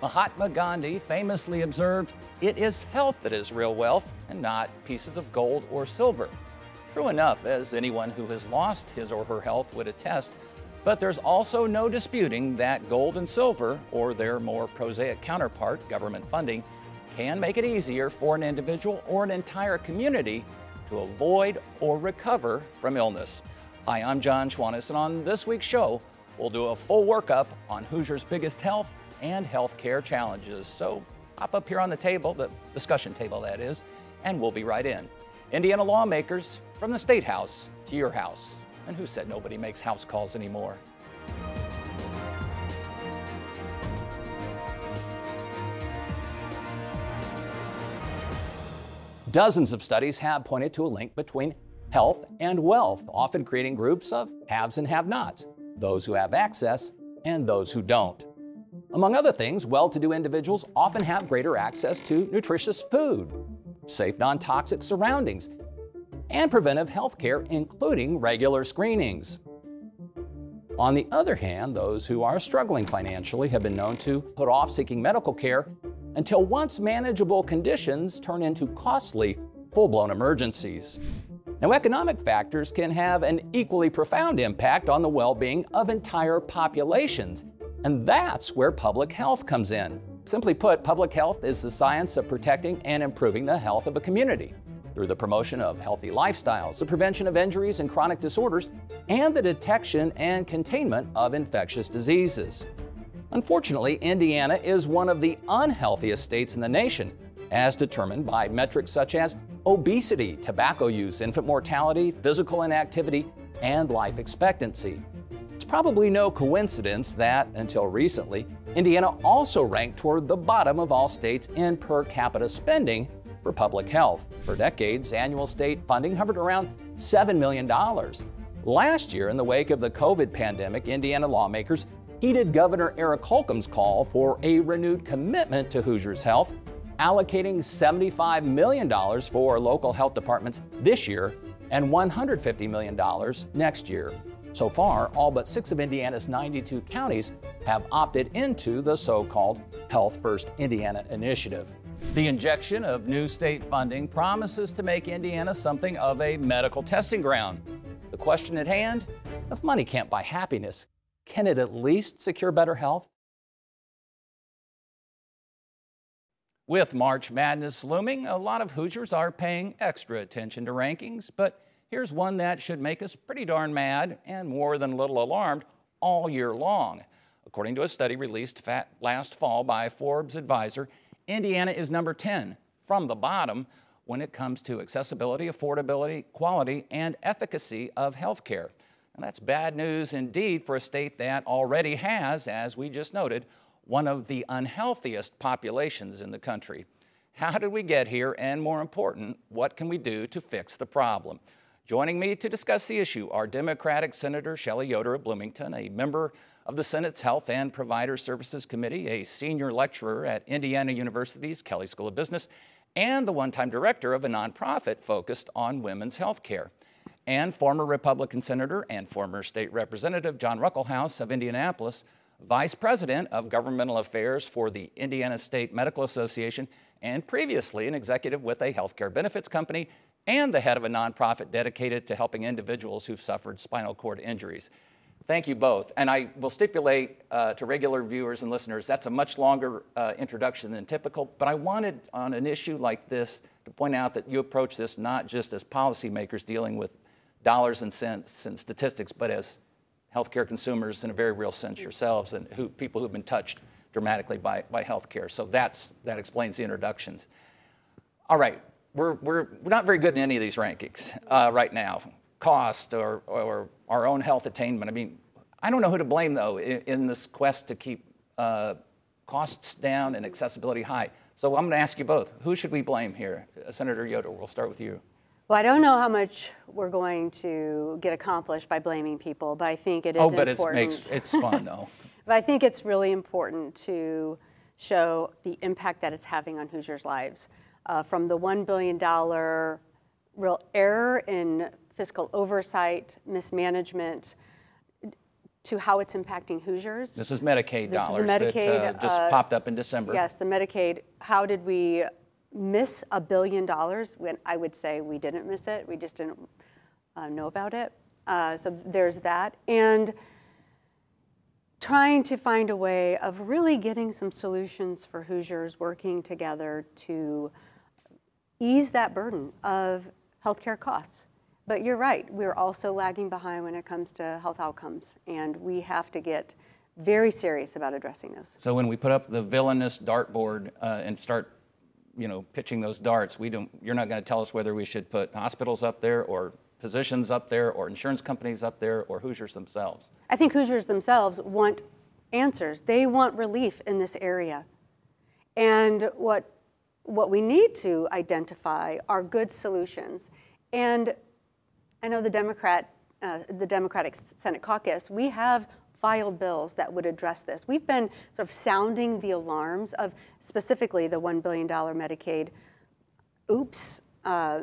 Mahatma Gandhi famously observed, It is health that is real wealth and not pieces of gold or silver. True enough, as anyone who has lost his or her health would attest, but there's also no disputing that gold and silver, or their more prosaic counterpart, government funding, can make it easier for an individual or an entire community to avoid or recover from illness. Hi, I'm John Schwantes, and on this week's show, we'll do a full workup on Hoosier's biggest health and healthcare challenges. So hop up here on the table, the discussion table that is, and we'll be right in. Indiana lawmakers from the State House to your house. And who said nobody makes house calls anymore? Dozens of studies have pointed to a link between health and wealth, often creating groups of haves and have nots, those who have access and those who don't. Among other things, well to do individuals often have greater access to nutritious food, safe non toxic surroundings, and preventive health care, including regular screenings. On the other hand, those who are struggling financially have been known to put off seeking medical care until once manageable conditions turn into costly, full blown emergencies. Now, economic factors can have an equally profound impact on the well being of entire populations, and that's where public health comes in. Simply put, public health is the science of protecting and improving the health of a community through the promotion of healthy lifestyles, the prevention of injuries and chronic disorders, and the detection and containment of infectious diseases. Unfortunately, Indiana is one of the unhealthiest states in the nation, as determined by metrics such as obesity, tobacco use, infant mortality, physical inactivity, and life expectancy probably no coincidence that, until recently, Indiana also ranked toward the bottom of all states in per capita spending for public health. For decades, annual state funding hovered around $7 million. Last year, in the wake of the COVID pandemic, Indiana lawmakers heeded Governor Eric Holcomb's call for a renewed commitment to Hoosiers' health, allocating $75 million for local health departments this year and $150 million next year. So far, all but six of Indiana's 92 counties have opted into the so called Health First Indiana initiative. The injection of new state funding promises to make Indiana something of a medical testing ground. The question at hand if money can't buy happiness, can it at least secure better health? With March Madness looming, a lot of Hoosiers are paying extra attention to rankings, but Here's one that should make us pretty darn mad and more than a little alarmed all year long. According to a study released last fall by Forbes Advisor, Indiana is number 10 from the bottom when it comes to accessibility, affordability, quality, and efficacy of health care. And that's bad news indeed for a state that already has, as we just noted, one of the unhealthiest populations in the country. How did we get here? And more important, what can we do to fix the problem? Joining me to discuss the issue are Democratic Senator Shelli Yoder of Bloomington, a member of the Senate's Health and Provider Services Committee, a senior lecturer at Indiana University's Kelley School of Business, and the one-time director of a nonprofit focused on women's health care, and former Republican Senator and former State Representative John Ruckelshaus of Indianapolis, Vice President of Governmental Affairs for the Indiana State Medical Association, and previously an executive with a healthcare benefits company and the head of a nonprofit dedicated to helping individuals who've suffered spinal cord injuries. Thank you both. And I will stipulate uh, to regular viewers and listeners that's a much longer uh, introduction than typical, but I wanted on an issue like this to point out that you approach this not just as policymakers dealing with dollars and cents and statistics, but as healthcare consumers in a very real sense yourselves and who, people who've been touched dramatically by, by healthcare. So that's, that explains the introductions. All right, we're, we're, not very good in any of these rankings uh, right now. Cost or, or our own health attainment. I mean, I don't know who to blame though in, in this quest to keep uh, costs down and accessibility high. So I'm going to ask you both. Who should we blame here? Uh, Senator Yoder, we'll start with you. Well, I don't know how much we're going to get accomplished by blaming people, but I think it is oh, but important. It's, makes, it's fun though. but I think it's really important to show the impact that it's having on Hoosiers' lives uh, from the $1 billion real error in fiscal oversight, mismanagement, to how it's impacting Hoosiers. This is Medicaid This is the dollars that uh, just uh, popped up in December. Yes, the Medicaid. How did we miss a billion dollars? When I would say we didn't miss it, we just didn't uh, know about it. Uh, so there's that, and trying to find a way of really getting some solutions for Hoosiers working together to ease that burden of healthcare costs. But you're right, we're also lagging behind when it comes to health outcomes, and we have to get very serious about addressing those. So when we put up the villainous dartboard uh, and start, you know, pitching those darts, we don't. You're not going to tell us whether we should put hospitals up there or physicians up there or insurance companies up there or Hoosiers themselves. I think Hoosiers themselves want answers. They want relief in this area. And what, what we need to identify are good solutions. And I know the Democrat, uh, the Democratic Senate caucus, we have filed bills that would address this. We've been sort of sounding the alarms of specifically the $1 billion Medicaid oops, uh,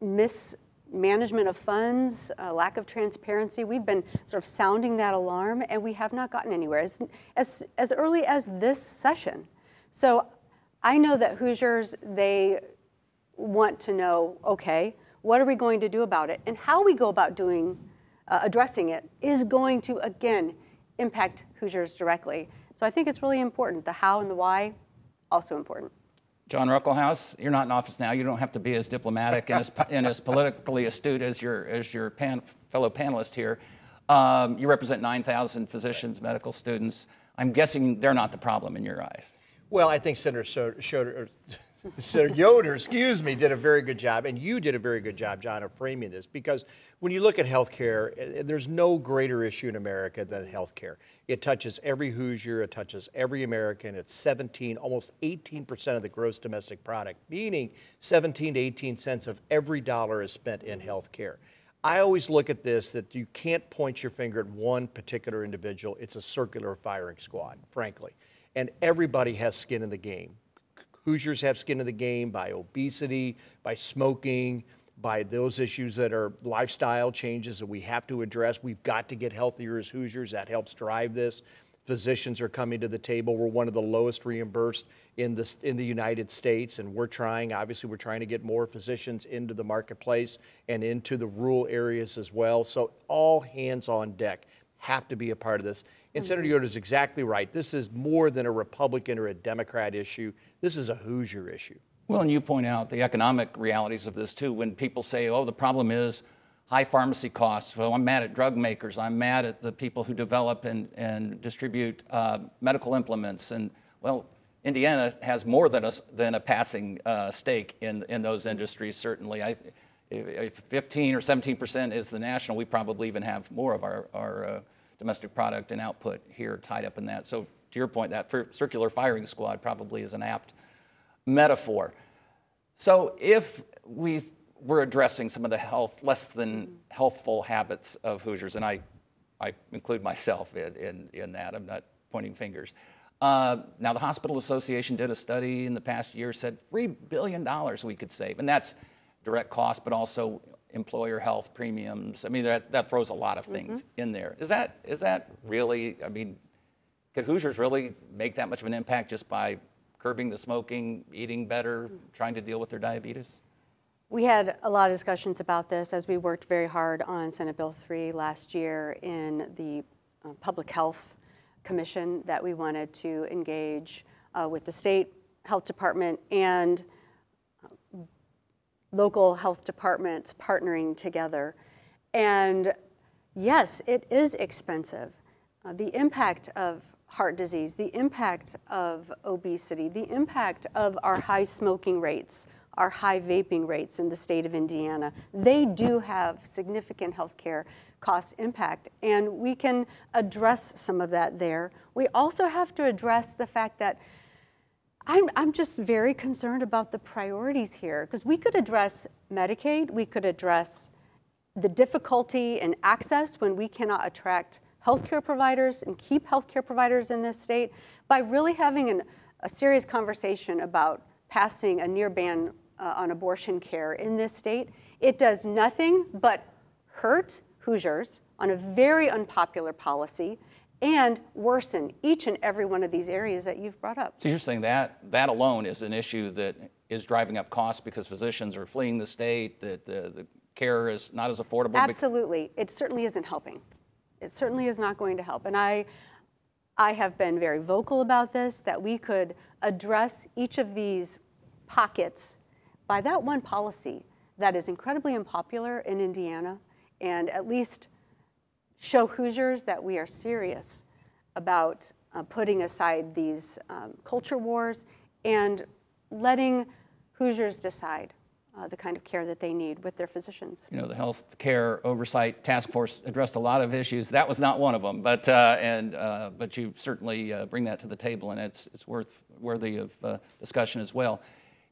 mismanagement of funds, uh, lack of transparency. We've been sort of sounding that alarm and we have not gotten anywhere as, as, as early as this session. So I know that Hoosiers, they want to know, okay, what are we going to do about it? And how we go about doing, uh, addressing it is going to, again, impact Hoosiers directly. So I think it's really important. The how and the why, also important. John Ruckelshaus, you're not in office now. You don't have to be as diplomatic and as, and as politically astute as your, as your pan, fellow panelist here. Um, you represent 9,000 physicians, medical students. I'm guessing they're not the problem in your eyes. Well, I think Senator Schroeder, Senator Yoder, excuse me, did a very good job, and you did a very good job, John, of framing this. Because when you look at healthcare, eh, there's no greater issue in America than healthcare. It touches every Hoosier, it touches every American. It's 17, almost 18% of the gross domestic product, meaning 17 to 18 cents of every dollar is spent in healthcare. I always look at this that you can't point your finger at one particular individual. It's a circular firing squad, frankly. And everybody has skin in the game. Hoosiers have skin in the game by obesity, by smoking, by those issues that are lifestyle changes that we have to address. We've got to get healthier as Hoosiers. That helps drive this. Physicians are coming to the table. We're one of the lowest reimbursed in the, in the United States, and we're trying, obviously, we're trying to get more physicians into the marketplace and into the rural areas as well. So, all hands on deck have to be a part of this. And Senator Yoder is exactly right. This is more than a Republican or a Democrat issue. This is a Hoosier issue. Well, and you point out the economic realities of this too. When people say, oh, the problem is high pharmacy costs. Well, I'm mad at drug makers. I'm mad at the people who develop and, and distribute uh, medical implements. And, well, Indiana has more than a, than a passing uh, stake in, in those industries, certainly. I, if 15 or 17 percent is the national, we probably even have more of our, our uh, domestic product and output here tied up in that. So to your point, that circular firing squad probably is an apt metaphor. So if we were addressing some of the health, less than healthful habits of Hoosiers, and I, I include myself in, in, in that, I'm not pointing fingers. Uh, now, the Hospital Association did a study in the past year, said $3 billion we could save, and that's direct cost, but also employer health premiums. I mean, that, that throws a lot of things mm-hmm. in there. Is that, is that really, I mean, could Hoosiers really make that much of an impact just by curbing the smoking, eating better, trying to deal with their diabetes? We had a lot of discussions about this as we worked very hard on Senate Bill 3 last year in the uh, Public Health Commission that we wanted to engage uh, with the state health department and local health departments partnering together. And yes, it is expensive. Uh, the impact of heart disease, the impact of obesity, the impact of our high smoking rates, our high vaping rates in the state of Indiana, they do have significant healthcare cost impact, and we can address some of that there. We also have to address the fact that I'm, I'm just very concerned about the priorities here because we could address Medicaid, we could address the difficulty in access when we cannot attract healthcare providers and keep healthcare providers in this state by really having an, a serious conversation about passing a near ban uh, on abortion care in this state. It does nothing but hurt Hoosiers on a very unpopular policy and worsen each and every one of these areas that you've brought up. So you're saying that that alone is an issue that is driving up costs because physicians are fleeing the state, that the, the care is not as affordable? Absolutely. It certainly isn't helping. It certainly is not going to help. And I, I have been very vocal about this, that we could address each of these pockets by that one policy that is incredibly unpopular in Indiana and at least show Hoosiers that we are serious about uh, putting aside these um, culture wars and letting Hoosiers decide uh, the kind of care that they need with their physicians. You know, the Health Care Oversight Task Force addressed a lot of issues. That was not one of them, but uh, and uh, but you certainly uh, bring that to the table, and it's it's worth worthy of uh, discussion as well.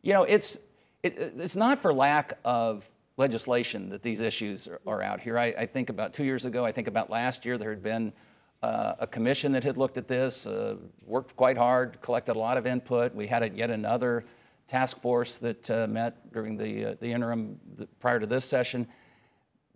You know, it's it, it's not for lack of legislation that these issues are, are out here. I, I, think about two years ago. I think about last year. There had been uh, a commission that had looked at this, worked quite hard, collected a lot of input. We had a, yet another task force that uh, met during the, uh, the interim prior to this session.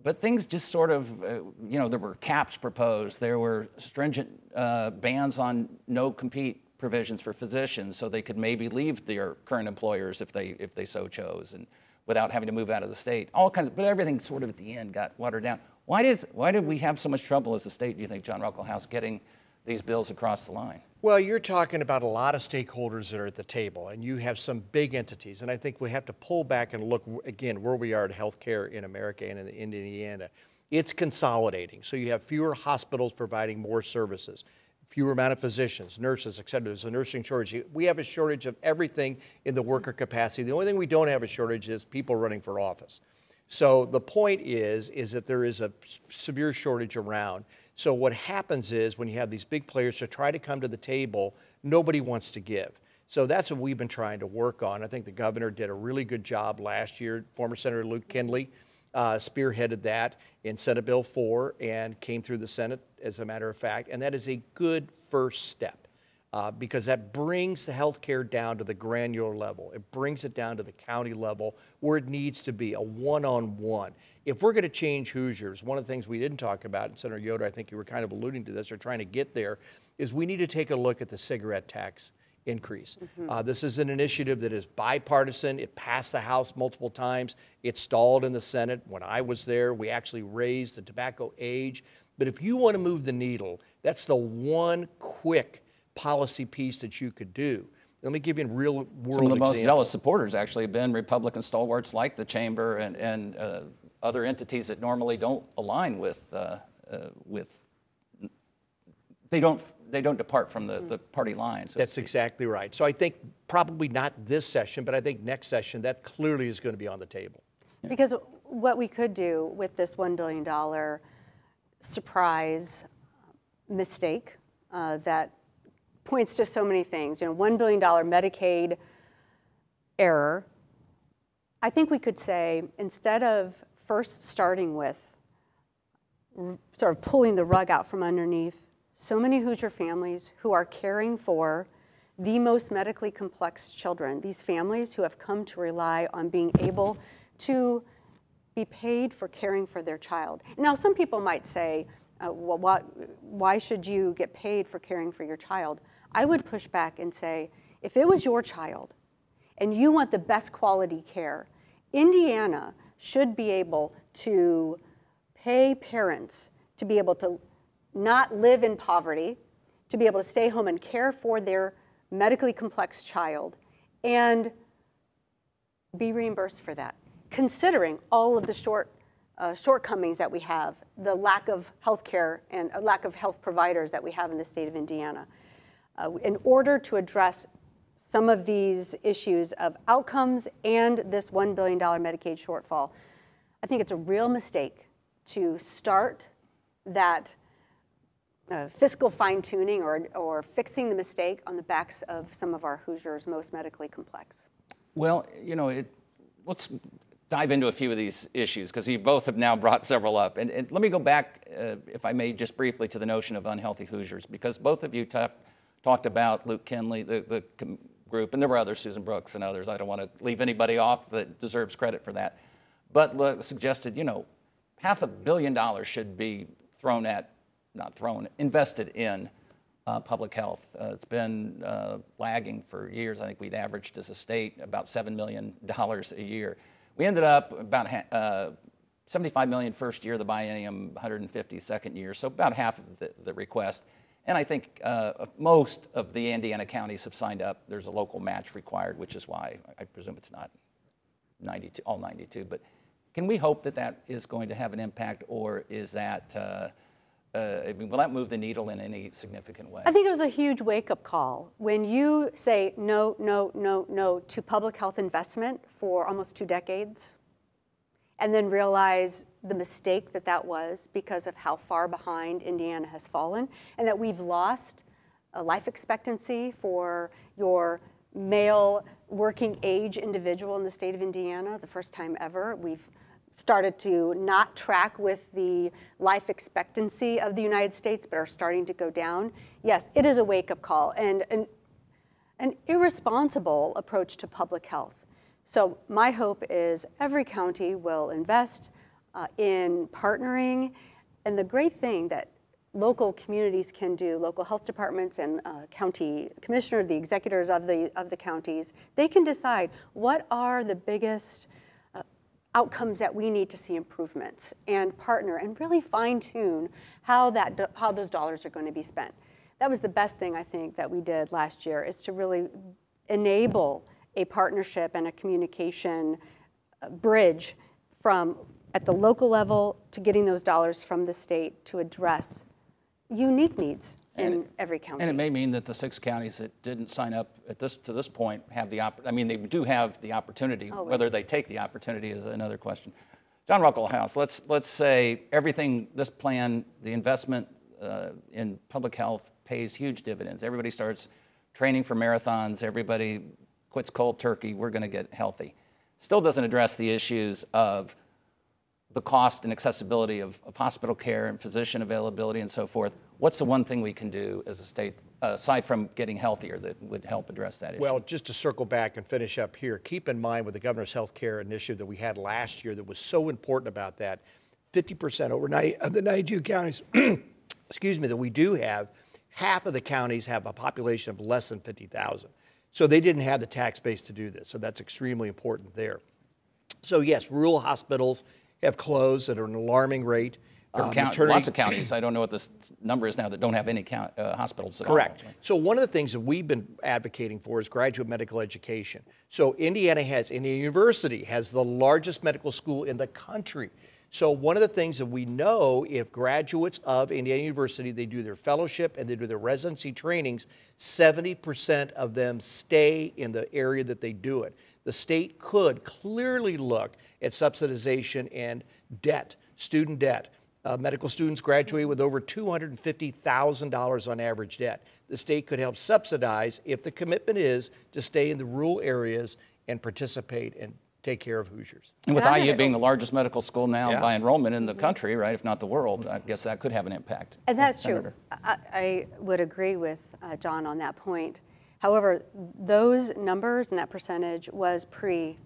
But things just sort of, uh, you know, there were caps proposed. There were stringent uh, bans on no compete provisions for physicians so they could maybe leave their current employers if they, if they so chose and without having to move out of the state. All kinds of, but everything sort of at the end got watered down. Why, does, why did we have so much trouble as a state, do you think, John Ruckelshaus, getting these bills across the line? Well, you're talking about a lot of stakeholders that are at the table, and you have some big entities. And I think we have to pull back and look again where we are at healthcare in America and in, in Indiana. It's consolidating. So you have fewer hospitals providing more services, fewer amount of physicians, nurses, et cetera. There's a nursing shortage. We have a shortage of everything in the worker capacity. The only thing we don't have a shortage is people running for office. So the point is, is that there is a severe shortage around. So what happens is when you have these big players to try to come to the table, nobody wants to give. So that's what we've been trying to work on. I think the governor did a really good job last year. Former Senator Luke Kenley uh, spearheaded that in Senate Bill 4 and came through the Senate, as a matter of fact. And that is a good first step uh, because that brings the health care down to the granular level. It brings it down to the county level where it needs to be, a one-on-one. If we're going to change Hoosiers, one of the things we didn't talk about, and Senator Yoder, I think you were kind of alluding to this or trying to get there, is we need to take a look at the cigarette tax increase. Mm -hmm. uh, this is an initiative that is bipartisan. It passed the House multiple times. It stalled in the Senate. When I was there, we actually raised the tobacco age. But if you want to move the needle, that's the one quick policy piece that you could do. Let me give you a real world Some of the example. most zealous supporters actually have been Republican stalwarts like the chamber and, and uh, other entities that normally don't align with, uh, uh, with they don't, they don't depart from the, the party lines. So That's exactly right. So I think probably not this session, but I think next session that clearly is going to be on the table. Because what we could do with this $1 billion surprise mistake uh, that points to so many things. You know, $1 billion Medicaid error. I think we could say instead of first starting with sort of pulling the rug out from underneath so many Hoosier families who are caring for the most medically complex children, these families who have come to rely on being able to be paid for caring for their child. Now, some people might say, uh, well, what, why should you get paid for caring for your child? I would push back and say, if it was your child and you want the best quality care, Indiana should be able to pay parents to be able to not live in poverty, to be able to stay home and care for their medically complex child, and be reimbursed for that, considering all of the short uh, shortcomings that we have, the lack of health care and a lack of health providers that we have in the state of Indiana uh, in order to address some of these issues of outcomes and this $1 billion Medicaid shortfall, I think it's a real mistake to start that uh, fiscal fine tuning or, or fixing the mistake on the backs of some of our Hoosiers most medically complex. Well, you know, it, let's dive into a few of these issues because you both have now brought several up. And, and let me go back, uh, if I may, just briefly to the notion of unhealthy Hoosiers because both of you talked talked about Luke Kenley, the, the group, and there were others, Susan Brooks and others. I don't want to leave anybody off that deserves credit for that. But suggested, you know, half a billion dollars should be thrown at, not thrown, invested in uh, public health. Uh, it's been uh, lagging for years. I think we'd averaged as a state about $7 million a year. We ended up about uh, 75 million first year, of the biennium 150 second year, so about half of the, the request. And I think uh, most of the Indiana counties have signed up. There's a local match required, which is why I presume it's not 92, all 92. But can we hope that that is going to have an impact, or is that uh, I mean, will that move the needle in any significant way? I think it was a huge wake-up call when you say no, no, no, no to public health investment for almost two decades, and then realize the mistake that that was because of how far behind Indiana has fallen, and that we've lost a life expectancy for your male working age individual in the state of Indiana, the first time ever. We've started to not track with the life expectancy of the United States, but are starting to go down. Yes, it is a wake-up call and an, an irresponsible approach to public health. So my hope is every county will invest uh, in partnering. And the great thing that local communities can do, local health departments and uh, county commissioner, the executors of the, of the counties, they can decide what are the biggest outcomes that we need to see improvements and partner and really fine tune how, that, how those dollars are going to be spent. That was the best thing I think that we did last year is to really enable a partnership and a communication uh, bridge from at the local level to getting those dollars from the state to address unique needs in and, every county. And it may mean that the six counties that didn't sign up at this to this point have the I mean they do have the opportunity. Always. Whether they take the opportunity is another question. John Ruckelshaus, let's let's say everything this plan, the investment uh, in public health pays huge dividends. Everybody starts training for marathons. Everybody quits cold turkey. We're going to get healthy. Still doesn't address the issues of the cost and accessibility of, of hospital care and physician availability and so forth What's the one thing we can do as a state, uh, aside from getting healthier, that would help address that issue? Well, just to circle back and finish up here, keep in mind with the governor's health care initiative that we had last year that was so important about that, 50% over 90, of the 92 counties, excuse me, that we do have, half of the counties have a population of less than 50,000. So they didn't have the tax base to do this. So that's extremely important there. So yes, rural hospitals have closed at an alarming rate. Uh, count, lots of counties, I don't know what the number is now, that don't have any count, uh, hospitals Correct. all. So one of the things that we've been advocating for is graduate medical education. So Indiana has, Indiana University has the largest medical school in the country. So one of the things that we know, if graduates of Indiana University, they do their fellowship and they do their residency trainings, 70% of them stay in the area that they do it. The state could clearly look at subsidization and debt, student debt. Uh, medical students graduate with over $250,000 on average debt. The state could help subsidize if the commitment is to stay in the rural areas and participate and take care of Hoosiers. And with IU being the largest medical school now Yeah. by enrollment in the country, right, if not the world, I guess that could have an impact. And that's Senator. true. I, I would agree with uh, John on that point. However, those numbers and that percentage was pre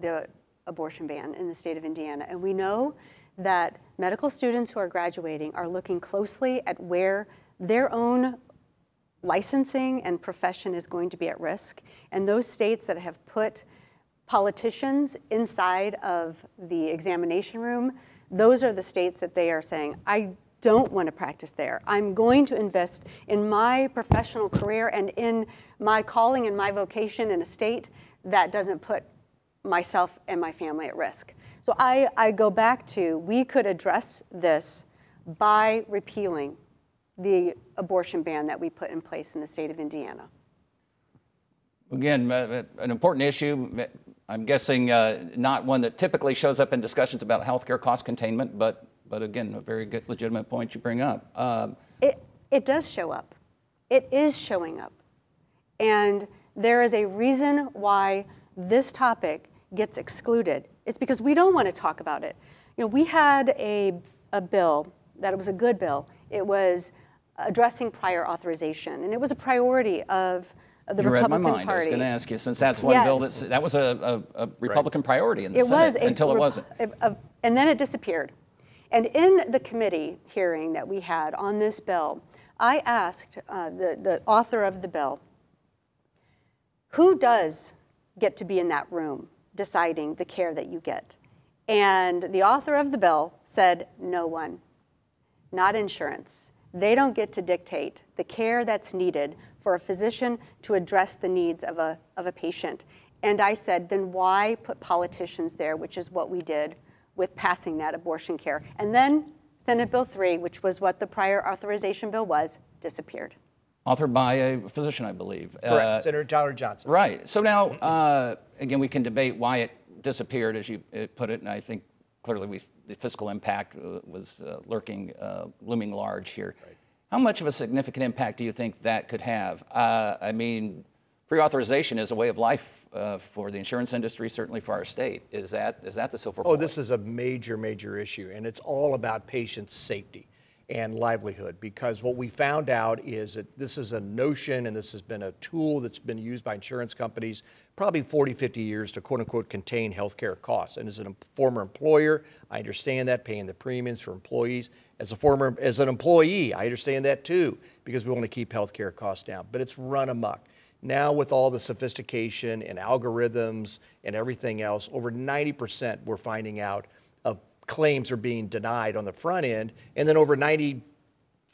the abortion ban in the state of Indiana. And we know that medical students who are graduating are looking closely at where their own licensing and profession is going to be at risk. And those states that have put politicians inside of the examination room, those are the states that they are saying, I don't want to practice there. I'm going to invest in my professional career and in my calling and my vocation in a state that doesn't put myself and my family at risk. So I, I go back to we could address this by repealing the abortion ban that we put in place in the state of Indiana. Again, uh, an important issue. I'm guessing uh, not one that typically shows up in discussions about healthcare cost containment, but, but again, a very good legitimate point you bring up. Um, It, it does show up. It is showing up. And there is a reason why this topic gets excluded. It's because we don't want to talk about it. You know, we had a, a bill that was a good bill. It was addressing prior authorization, and it was a priority of, of the you read my Republican mind. I was going to ask you, since that's one bill Yes. that's, that was a, a, a Republican priority in the it Senate was a until it wasn't. a- a- and then it disappeared. And in the committee hearing that we had on this bill, I asked uh, the, the author of the bill, who does get to be in that room deciding the care that you get? And the author of the bill said, no one, not insurance. They don't get to dictate the care that's needed for a physician to address the needs of a, of a patient. And I said, then why put politicians there, which is what we did with passing that abortion care. And then Senate Bill 3, which was what the prior authorization bill was, disappeared. Authored by a physician, I believe. Correct, uh, Senator Tyler Johnson. Right. So now, uh, again, we can debate why it disappeared, as you put it, and I think clearly we, the fiscal impact uh, was uh, lurking, uh, looming large here. Right. How much of a significant impact do you think that could have? Uh, I mean, pre-authorization is a way of life uh, for the insurance industry, certainly for our state. Is that is that the silver? Oh, this is a major, major issue, and it's all about patient safety and livelihood because what we found out is that this is a notion and this has been a tool that's been used by insurance companies probably 40, 50 years to quote unquote contain healthcare costs. And as a former employer, I understand that, paying the premiums for employees. As a former, as an employee, I understand that too because we want to keep healthcare costs down. But it's run amok. Now, with all the sophistication and algorithms and everything else, over 90% we're finding out claims are being denied on the front end, and then over 93%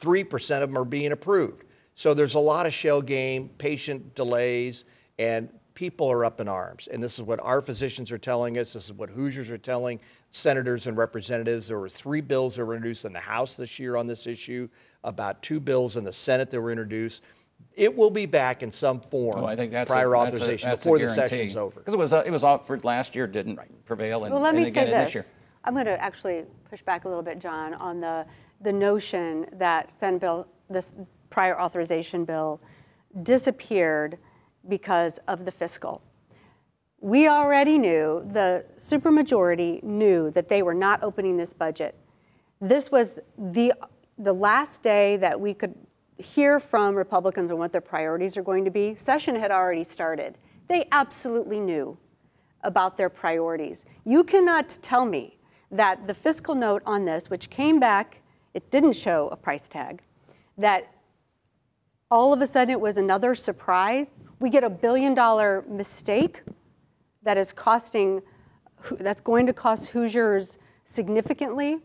of them are being approved. So there's a lot of shell game, patient delays, and people are up in arms. And this is what our physicians are telling us. This is what Hoosiers are telling senators and representatives. There were three bills that were introduced in the House this year on this issue, about two bills in the Senate that were introduced it will be back in some form. Oh, I think that's prior a, authorization that's a, before the session's over. Because it was uh, it was offered last year, didn't right. prevail, and, well, let me and again say this. this year. I'm going to actually push back a little bit, John, on the the notion that Senate bill, this prior authorization bill, disappeared because of the fiscal. We already knew the supermajority knew that they were not opening this budget. This was the the last day that we could hear from Republicans on what their priorities are going to be. Session had already started. They absolutely knew about their priorities. You cannot tell me that the fiscal note on this, which came back, it didn't show a price tag, that all of a sudden it was another surprise. We get a billion dollar mistake that is costing, that's going to cost Hoosiers significantly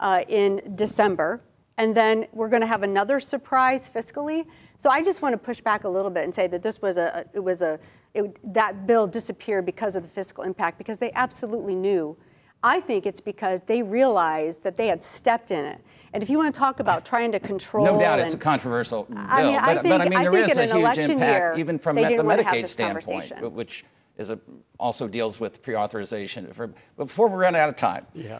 uh, in December and then we're going to have another surprise fiscally. So I just want to push back a little bit and say that this was a, it was a, it, that bill disappeared because of the fiscal impact because they absolutely knew. I think it's because they realized that they had stepped in it. And if you want to talk about trying to control, no doubt and, it's a controversial bill, I mean, but, I think, but I mean there I is a huge impact year, even from the Medicaid standpoint, which is a, also deals with pre-authorization. For, before we run out of time, yeah.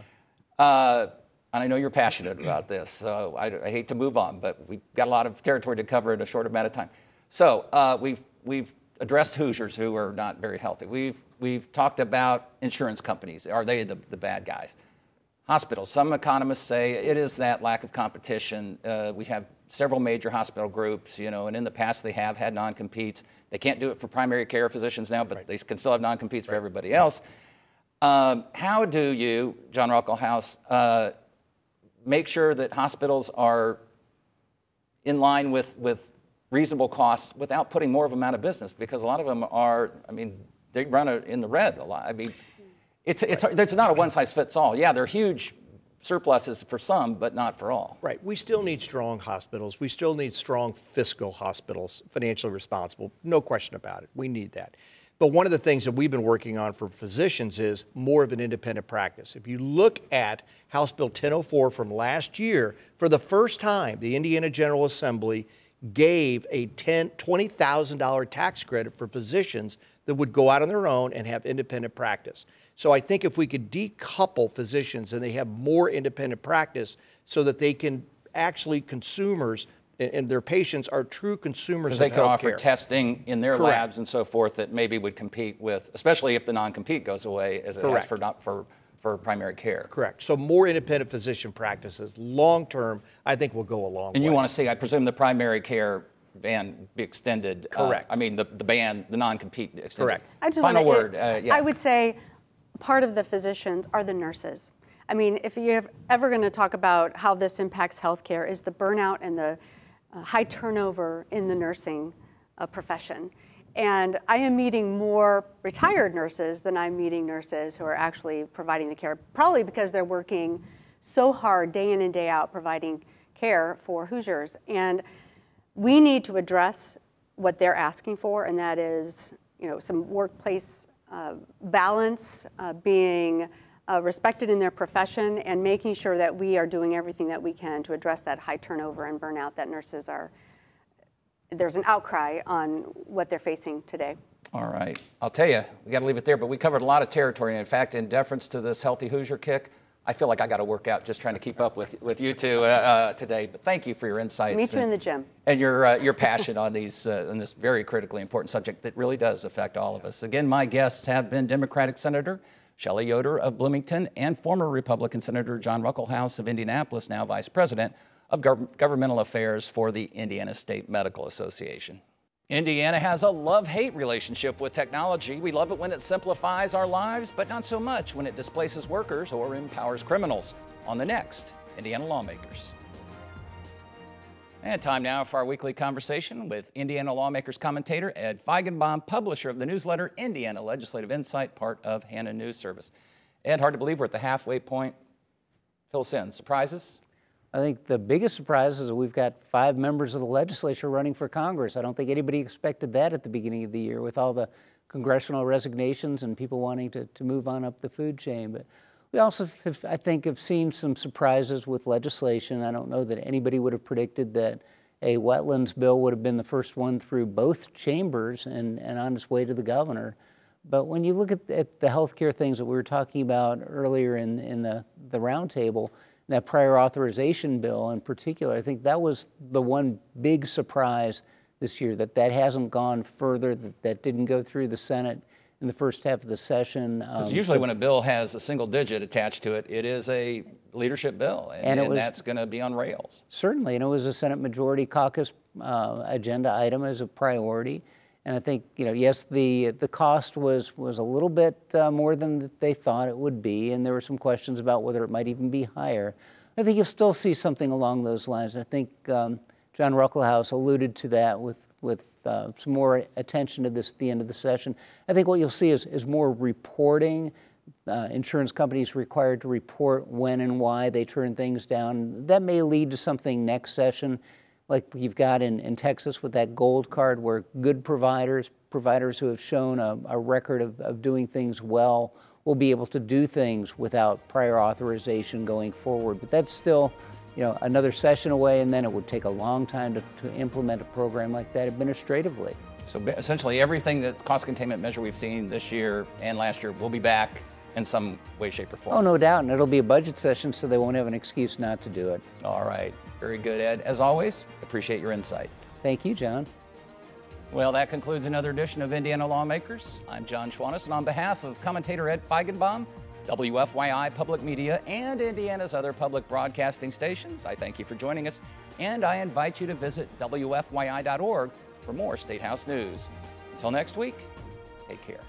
Uh, and I know you're passionate about this, so I, I, hate to move on, but we've got a lot of territory to cover in a short amount of time. So uh, we've, we've addressed Hoosiers who are not very healthy. We've, we've talked about insurance companies. Are they the, the bad guys? Hospitals. Some economists say it is that lack of competition. Uh, we have several major hospital groups, you know, and in the past they have had non-competes. They can't do it for primary care physicians now, but right. they can still have non-competes right. for everybody else. Um, how do you, John Ruckelshaus, uh, make sure that hospitals are in line with, with reasonable costs without putting more of them out of business because a lot of them are, I mean, they run a, in the red a lot. I mean, it's, it's, it's not a one size fits all. Yeah, they're huge surpluses for some, but not for all. Right. We still need strong hospitals. We still need strong fiscal hospitals, financially responsible. No question about it. We need that. But one of the things that we've been working on for physicians is more of an independent practice. If you look at House Bill 1004 from last year, for the first time, the Indiana General Assembly gave a $20,000 tax credit for physicians that would go out on their own and have independent practice. So I think if we could decouple physicians and they have more independent practice so that they can actually consumers and their patients are true consumers of they can offer testing in their Correct. labs and so forth that maybe would compete with, especially if the non-compete goes away, as it Correct. has for not for for primary care. Correct. So more independent physician practices, long term, I think will go a long and way. you want to see, I presume, the primary care ban be extended. Uh, Correct. Uh, I mean, the, the ban, the non-compete extended. Correct. I just Final word. It, uh, yeah. I would say part of the physicians are the nurses. I mean, if you're ever going to talk about how this impacts healthcare, is the burnout and the uh, high turnover in the nursing uh, profession. And I am meeting more retired nurses than I'm meeting nurses who are actually providing the care, probably because they're working so hard day in and day out providing care for Hoosiers. And we need to address what they're asking for, and that is, you know, some workplace uh, balance, uh, being uh, respected in their profession, and making sure that we are doing everything that we can to address that high turnover and burnout that nurses are. There's an outcry on what they're facing today. All right. I'll tell you, we got to leave it there, but we covered a lot of territory. In fact, in deference to this Healthy Hoosier kick, I feel like I got to work out just trying to keep up with, with you two uh, uh, today. But thank you for your insights. Me too and, in the gym. And your, uh, your passion on, these, uh, on this very critically important subject that really does affect all of us. Again, my guests have been Democratic Senator Shelli Yoder of Bloomington and former Republican Senator John Ruckelshaus of Indianapolis, now Vice President of Gov Governmental Affairs for the Indiana State Medical Association. Indiana has a love hate relationship with technology. We love it when it simplifies our lives, but not so much when it displaces workers or empowers criminals. On the next, Indiana Lawmakers. And time now for our weekly conversation with Indiana Lawmakers commentator Ed Feigenbaum, publisher of the newsletter Indiana Legislative Insight, part of Hannah News Service. Ed, hard to believe we're at the halfway point. Fill us in. Surprises? I think the biggest surprise is that we've got five members of the legislature running for Congress. I don't think anybody expected that at the beginning of the year with all the congressional resignations and people wanting to, to move on up the food chain. But we also, have, I think, have seen some surprises with legislation. I don't know that anybody would have predicted that a wetlands bill would have been the first one through both chambers and, and on its way to the governor. But when you look at, at the healthcare things that we were talking about earlier in, in the, the roundtable, that prior authorization bill in particular, I think that was the one big surprise this year that that hasn't gone further, that, that didn't go through the Senate in the first half of the session. Um, usually, when a bill has a single digit attached to it, it is a leadership bill, and, and, and was, that's going to be on rails. Certainly, and it was a Senate Majority Caucus uh, agenda item as a priority. And I think, you know, yes, the the cost was was a little bit uh, more than they thought it would be, and there were some questions about whether it might even be higher. I think you'll still see something along those lines. I think um, John Ruckelshaus alluded to that with with uh, some more attention to this at the end of the session. I think what you'll see is, is more reporting. Uh, insurance companies required to report when and why they turn things down. That may lead to something next session like you've got in, in Texas with that gold card where good providers, providers who have shown a, a record of, of doing things well, will be able to do things without prior authorization going forward. But that's still you know, another session away, and then it would take a long time to, to implement a program like that administratively. So essentially, everything that cost containment measure we've seen this year and last year will be back in some way, shape, or form. Oh, no doubt, and it'll be a budget session, so they won't have an excuse not to do it. All right. Very good, Ed. As always, appreciate your insight. Thank you, John. Well, that concludes another edition of Indiana Lawmakers. I'm John Schwantes, and on behalf of commentator Ed Feigenbaum, WFYI Public Media, and Indiana's other public broadcasting stations, I thank you for joining us, and I invite you to visit WFYI.org for more State House news. Until next week, take care.